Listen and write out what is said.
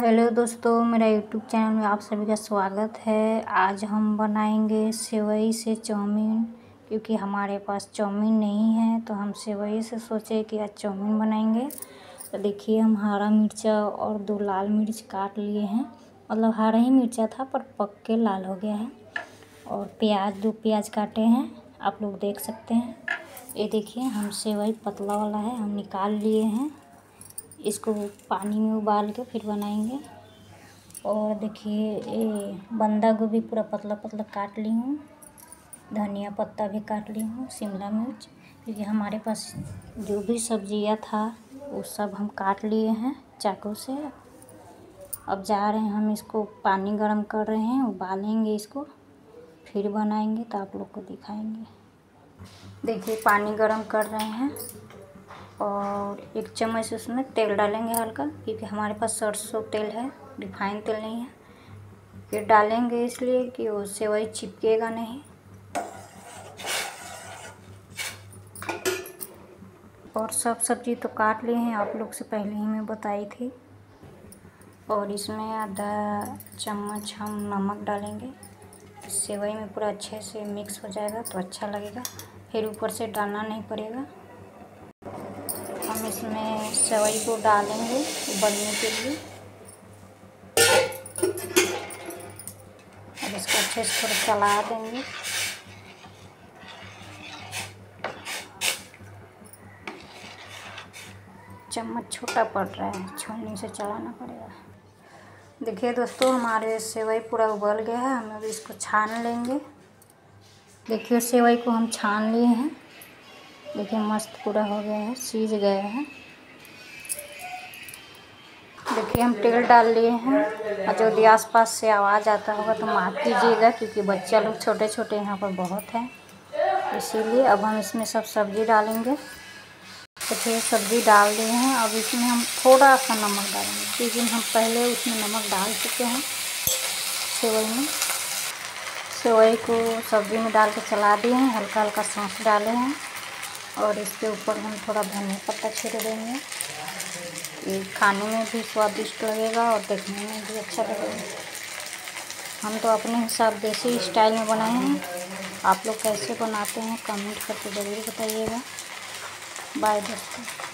Hello दोस्तों, मेरा YouTube channel में आप सभी का स्वागत है। आज हम बनाएँगे सेवई से चाउमीन क्योंकि हमारे पास चाउमीन नहीं है तो हम सेवई से सोचे कि आज चाउमीन बनाएँगे। तो देखिए, हम हरा मिर्चा और दो लाल मिर्च काट लिए हैं। मतलब हरा ही मिर्चा था, पर पक के लाल हो गया है। और प्याज, दो प्याज काटे हैं, आप लोग देख सकते हैं। ये देखिए, हम सेवई पतला वाला है, हम निकाल लिए हैं। इसको पानी में उबाल के फिर बनाएँगे। और देखिए, ये बंदा गोभी पूरा पतला पतला काट ली हूँ। धनिया पत्ता भी काट ली हूँ, शिमला मिर्च। क्योंकि हमारे पास जो भी सब्ज़ियाँ था, वो सब हम काट लिए हैं चाकू से। अब जा रहे हैं हम इसको, पानी गर्म कर रहे हैं, उबालेंगे इसको, फिर बनाएँगे तो आप लोग को दिखाएँगे। देखिए, पानी गर्म कर रहे हैं। और एक चम्मच उसमें तेल डालेंगे हल्का, क्योंकि हमारे पास सरसों तेल है रिफाइन तेल नहीं है। फिर डालेंगे इसलिए कि वो सेवई चिपकेगा नहीं। और सब सब्ज़ी तो काट लिए हैं, आप लोग से पहले ही मैं बताई थी। और इसमें आधा चम्मच हम नमक डालेंगे। सेवई में पूरा अच्छे से मिक्स हो जाएगा तो अच्छा लगेगा। फिर ऊपर से डालना नहीं पड़ेगा। इसमें सेवई को डालेंगे उबलने के लिए। अब इसको अच्छे से थोड़ा चला देंगे। चम्मच छोटा पड़ रहा है छोलनी से चलाना पड़ेगा। देखिए दोस्तों, हमारे सेवई पूरा उबल गया है, हम अभी इसको छान लेंगे। देखिए सेवई को हम छान लिए हैं। देखिए, मस्त पूरा हो गया है, सीज गया है। देखिए, हम तेल डाल लिए हैं और जो भी आस पास से आवाज़ आता होगा तो माफ़ कीजिएगा, क्योंकि बच्चा लोग छोटे छोटे यहाँ पर बहुत हैं। इसीलिए अब हम इसमें सब सब्ज़ी डालेंगे। देखिए, सब्ज़ी डाल दिए हैं। अब इसमें हम थोड़ा सा नमक डालेंगे, क्योंकि हम पहले उसमें नमक डाल चुके हैं। सेवई में। सेवई को सब्ज़ी में डाल के चला दिए हैं हल्का हल्का सौंफ डाले हैं। और इसके ऊपर हम थोड़ा धनिया पत्ता छिड़ देंगे। ये खाने में भी स्वादिष्ट लगेगा और देखने में भी अच्छा लगेगा। हम तो अपने हिसाब देसी स्टाइल में बनाए हैं। आप लोग कैसे बनाते हैं, कमेंट करके ज़रूर बताइएगा। बाय दोस्तों।